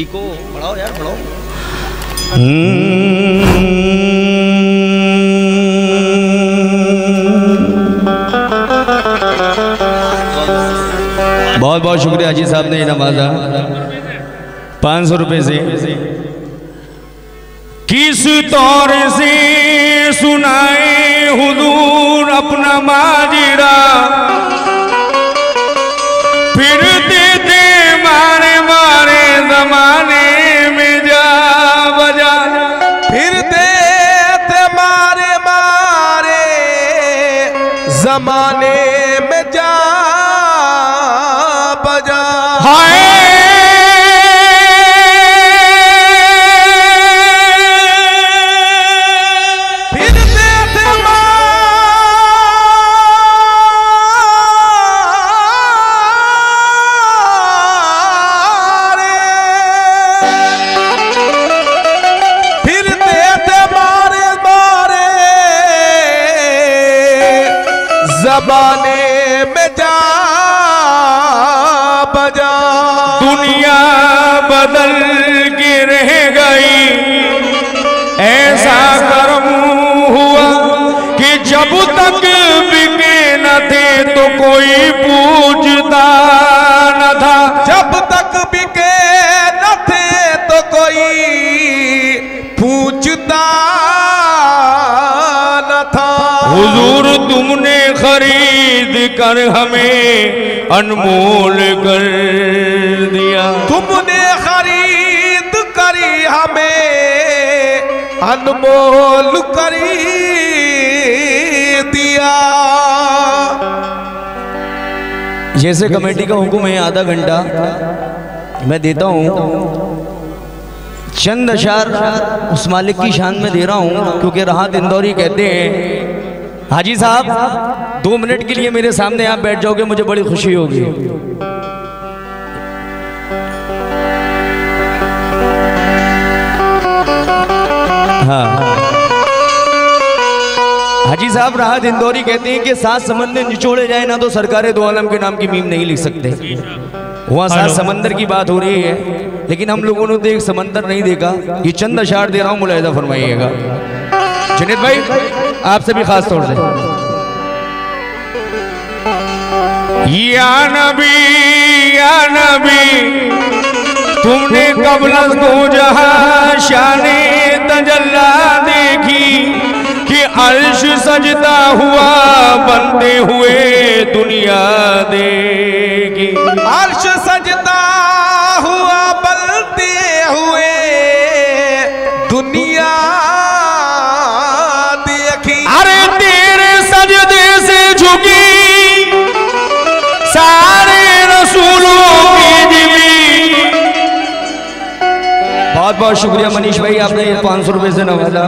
Eco, बढ़ाओ यार, बढ़ाओ। बहुत बहुत शुक्रिया जी साहब ने नवाजा। पाँच सौ रुपये से। किस तौर से सुनाए हुजूर अपना माजरा? फिर देते मारे मारे जमाने में जा बजा। हाय! जमाने में जा बजा। दुनिया बदल के रह गई। ऐसा कर्म हुआ कि जब तक बिके न थे तो कोई पूछता खरीद कर हमें अनमोल कर दिया। तुमने खरीद करी हमें अनमोल करी दिया। जैसे कमेटी का हुक्म है आधा घंटा। मैं देता हूँ। चंद अशार उस मालिक की शान में दे रहा हूँ क्योंकि राहत इंदौरी कहते हैं। हाजी साहब दो मिनट के लिए मेरे सामने आप बैठ जाओगे मुझे बड़ी खुशी होगी। हाँ। हाजी साहब राहत इंदौरी कहते हैं कि सात समंदर निचोड़े जाए ना तो सरकार दो आलम के नाम की मीम नहीं लिख सकते। वहाँ सात समंदर की बात हो रही है लेकिन हम लोगों ने तो एक समंदर नहीं देखा। ये चंद अशार दे रहा हूँ मुलायदा फरमाइएगा। जुनेद भाई आपसे भी खास तौर से। या नबी या नबी तुमने कबल को जहाँ शाने तजल्ला देखी कि अर्श सजता हुआ बनते हुए दुनिया देगी। अर्श सजदा बहुत बहुत शुक्रिया मनीष भाई, आपने ये पाँच सौ रुपये से नवाजा।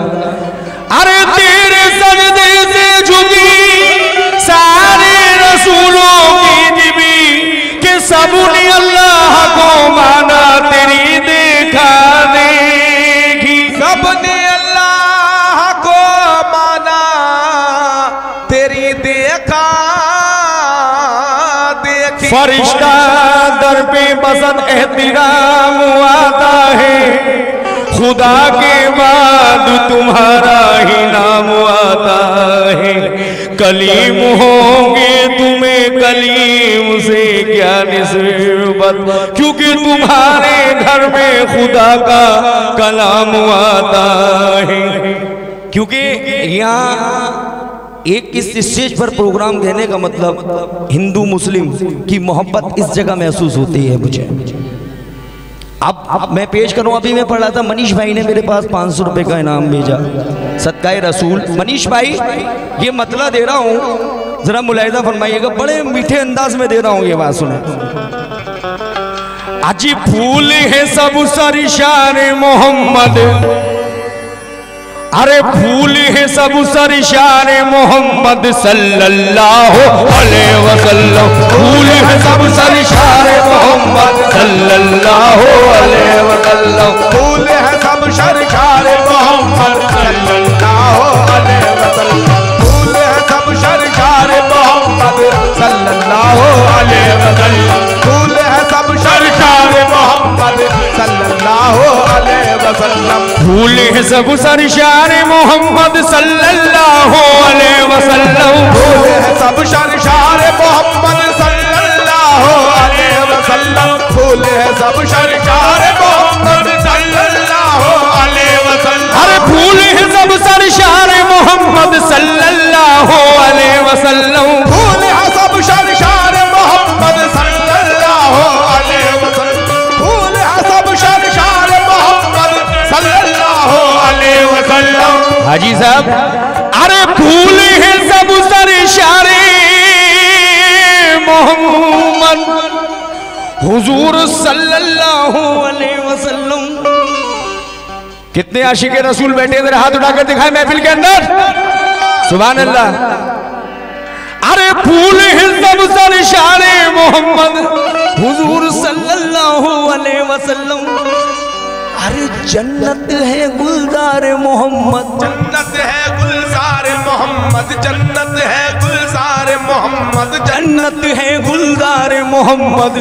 अरे तेरे सजदे से झुकी, सारे रसूलों की जिमी, के सबने अल्लाह को माना तेरी देखा देखी। सबने अल्लाह को माना तेरी देखा देखी। फरिश्ता दर पे बसत एहतराम आता है। खुदा के बाद तुम्हारा ही नाम आता है। कलीम होंगे तुम्हें कलीम से क्या निस्बत? क्योंकि तुम्हारे घर में खुदा का कलाम आता है। क्योंकि यहाँ एक इस स्टेज पर प्रोग्राम देने का मतलब हिंदू मुस्लिम की मोहब्बत इस जगह महसूस होती है मुझे। अब अब मैं पेश करूँ, अभी मैं पढ़ा था, मनीष भाई ने मेरे पास पाँच सौ रुपये का इनाम भेजा। सदकाए रसूल। मनीष भाई, ये मतला दे रहा हूँ। जरा मुलायदा फरमाइएगा, बड़े मीठे अंदाज में दे रहा हूँ ये बात सुने। अजी फूल है सब सरिशान मोहम्मद। अरे फूल है सब सर सरिशान मोहम्मद सल्लल्लाहु अलैहि वसल्लम। फूल है सब सर सरिशान मोहम्मद सल्लल्लाहु अलैहि वसल्लम। फूल है सब शरशार मोहम्मद सल्लल्लाहु अलैहि वसल्लम। फूल है सब शरशार मोहम्मद सल्लल्लाहु अलैहि वसल्लम। फूल है सब शरशार मोहम्मद सल्लल्लाहु भूले हैं सब सरशार मोहम्मद सल्लल्लाहु अलैहि वसल्लम। भूले हैं सब शरशार मोहम्मद सल्लल्लाहु अलैहि वसल्लम। भूले हैं सब शरशार मोहम्मद सल्लल्लाहु अलैहि वसल्लम। अरे भूले हैं सब सरशार मोहम्मद सल्लल्लाहु अलैहि वसल्लम। भूले हैं सब शरशार हाजी साहब, अरे भूले हैं सब सरशार मोहम्मद हुजूर सल्लल्लाहु अलैहि वसल्लम। कितने आशिक रसूल बैठे इधर हाथ उठाकर दिखाए महफिल के अंदर। सुबह अल्लाह अरे फूल हैं सब सरशार मोहम्मद हुजूर सल्लल्लाहु अलैहि वसल्लम। अरे जन्नत है गुलजार मोहम्मद। जन्नत है गुलजार मोहम्मद जन्नत है गुलजार मोहम्मद जन्नत है गुलजार मोहम्मद।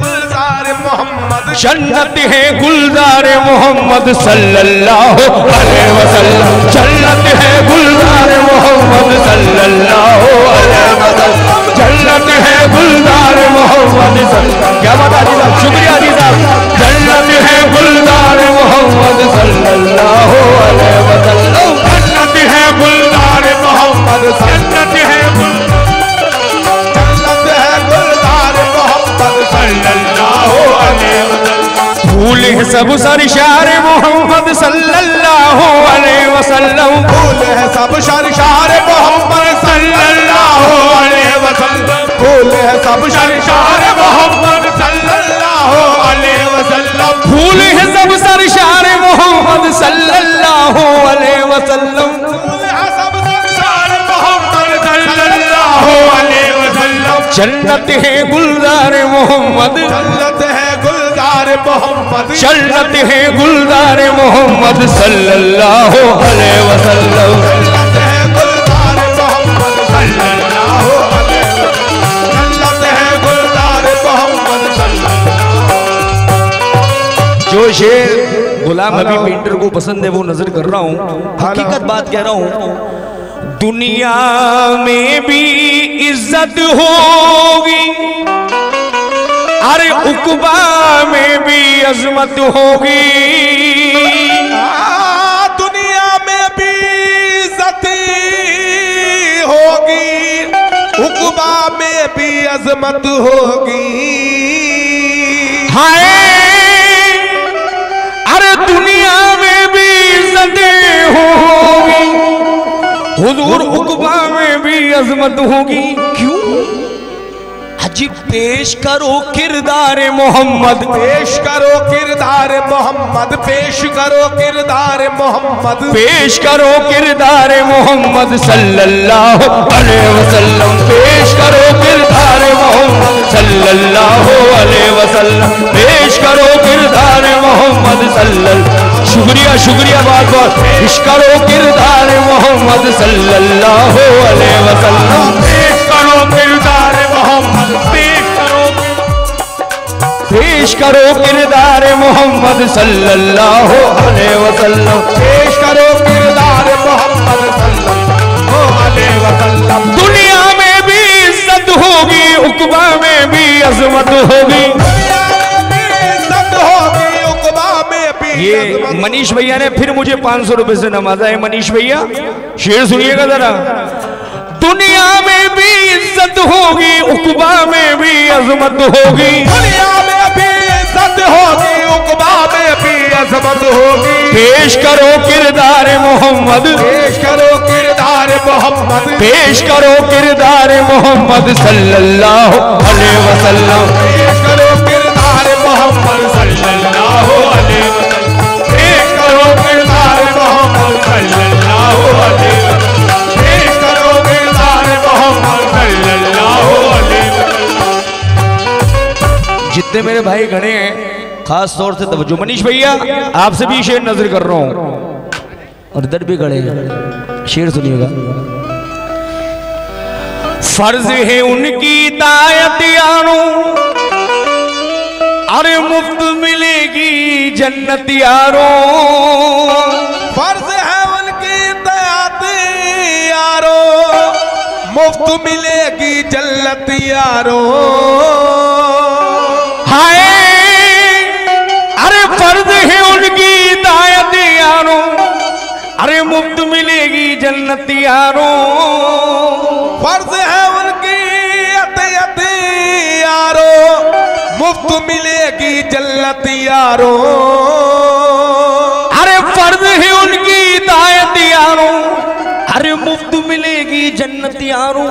गुलजार मोहम्मद। जन्नत है गुलजार मोहम्मद सल्लल्लाहु अलैहि वसल्लम। जन्नत है गुलजार मोहम्मद सल्लल्लाहु अलैहि वसल्लम। जन्नत है गुलजार मोहम्मद सल्लल्लाहु क्या बात आजी साहब शुक्रिया आजी साहब जन्नत है गुलजार मोहम्मद सल्लल्लाहु अलैहि वसल्लम। जन्नत है गुलजार मोहम्मद जन्नत है जन्नत है गुलजार मोहम्मद सल्लल्लाहु अलैहि वसल्लम। फूल है सब सर सरशार मोहम्मद सल्लल्लाहु अलैहि वसल्लम। फूल है सब शरशार मोहम्मद सल्लल्लाहु अलैहि वसल्लम। फूल है सब शरशार मोहम्मद फूल है सब सरशार मोहम्मद सल्लल्लाहु अलैहि वसल्लम। फूल सब शरशार मोहम्मद सल्लल्लाहु अलैहि वसल्लम। जन्नत है गुलजार मोहम्मद। जन्नत है गुलजार मोहम्मद। जन्नत है गुलजार मोहम्मद सल्लल्लाहु अलैहि वसल्लम। शेर गुलाम हबीब पेंटर को पसंद है, वो नज़र कर रहा हूँ। हकीकत बात कह रहा हूँ, दुनिया में भी इज़्ज़त होगी अरे उकबा में भी अजमत होगी। दुनिया में भी इज़्ज़त होगी हुक्बा में भी अजमत होगी। हाय! इज़्ज़त होगी। हुजूर उकबा में भी अजमत होगी। क्यों? हजी पेश करो किरदार मोहम्मद पेश करो किरदार मोहम्मद पेश करो किरदार मोहम्मद। पेश करो किरदार मोहम्मद सल्लल्लाहु अलैहि वसल्लम। पेश करो किरदार मोहम्मद सल्लल्लाहु अलैहि वसल्लम। पेश करो किरदार मोहम्मद सल्लल्लाहु शुक्रिया शुक्रिया बहुत बहुत पेश करो किरदार मोहम्मद सल्लल्लाहु अलैहि वसल्लम। पेश करो किरदार मोहम्मद पेश करो पेश करो किरदार मोहम्मद सल्लल्लाहु अलैहि वसल्लम। पेश करो किरदार मोहम्मद सल्लल्लाहु अलैहि वसल्लम। दुनिया में भी इज़्ज़त होगी उकबा में भी अजमत होगी। ये मनीष भैया ने फिर मुझे पाँच सौ रुपए से नवाजा है मनीष भैया। शेर सुनिएगा जरा। दुनिया में भी इज़्ज़त होगी उकबा में भी अजमत होगी। दुनिया में भी इज़्ज़त होगी उकबा में भी अजमत होगी। पेश करो किरदार मोहम्मद। पेश करो किरदार मोहम्मद। पेश करो किरदार मोहम्मद सल्लल्लाहु अलैहि वसल्लम। जितने मेरे भाई खड़े हैं, खास तौर से तवज्जो मनीष भैया, आपसे भी शेर नज़र कर रहा हूँ। और इधर भी खड़े हैं। शेर सुनिएगा। फ़र्ज़ है उनकी दायत अरे मुफ़्त मिलेगी जन्नत यारों। फ़र्ज़ है उनकी दयात यारो, मुफ़्त मिलेगी जन्नत यारो। जन्नत फ़र्ज़ है उनकी अत यारो मुफ़्त मिलेगी जन्नत यारो। अरे फ़र्ज़ ही उनकी दाए यारों। मुफ़्त मिलेगी जन्नत यारों।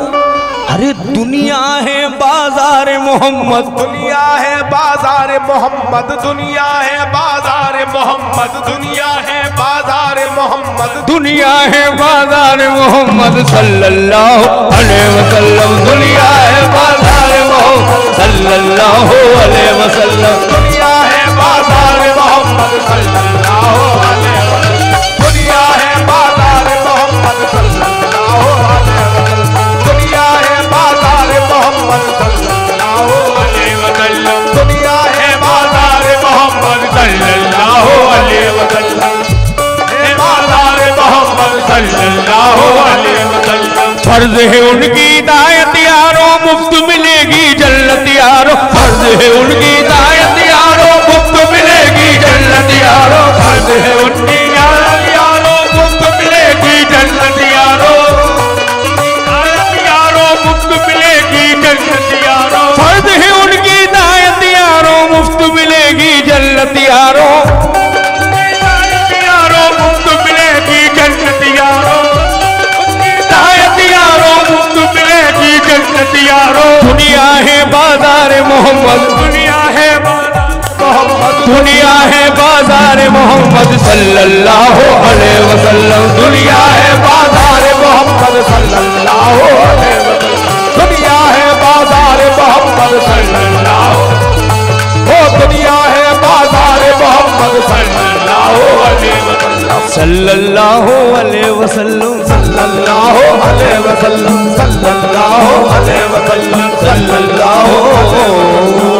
अरे दुनिया है बाज़ार मोहम्मद। दुनिया है बाज़ार मोहम्मद दुनिया है बाज़ार मोहम्मद दुनिया है बाज़ार मोहम्मद। दुनिया है बाज़ार मोहम्मद सल्लल्लाहु अलैहि वसल्लम। दुनिया है बाज़ार मोहम्मद सल्लल्लाहु अलैहि वसल्लम। यारो मुफ़्त मिलेगी जन्नत यारो। फ़र्ज़ है उनकी दायत यारो, मुफ़्त मिलेगी जन्नत यारो। फ़र्ज़ है उनकी हिदायत यारो मिलेगी मिलेगी उनकी मुफ़्त मिलेगी दुनिया है बाज़ार मोहम्मद। दुनिया है मोहम्मद। दुनिया है बाज़ार मोहम्मद सल्लल्लाहु अलैहि वसल्लम। दुनिया है बाज़ार मोहम्मद सल्लल्लाहु अलैहि वसल्लम। दुनिया है बाज़ार मोहम्मद सल्लल्लाहु। ओ दुनिया है बाज़ार मोहम्मद सल्लल्लाहु अलैहि वसल्लम। सल्लल्लाहु अलैहि वसल्लम। सल्लल्लाहु अलैहि वसल्लम। सल्लल्लाहु अलैहि वसल्लम सल्लल्लाहु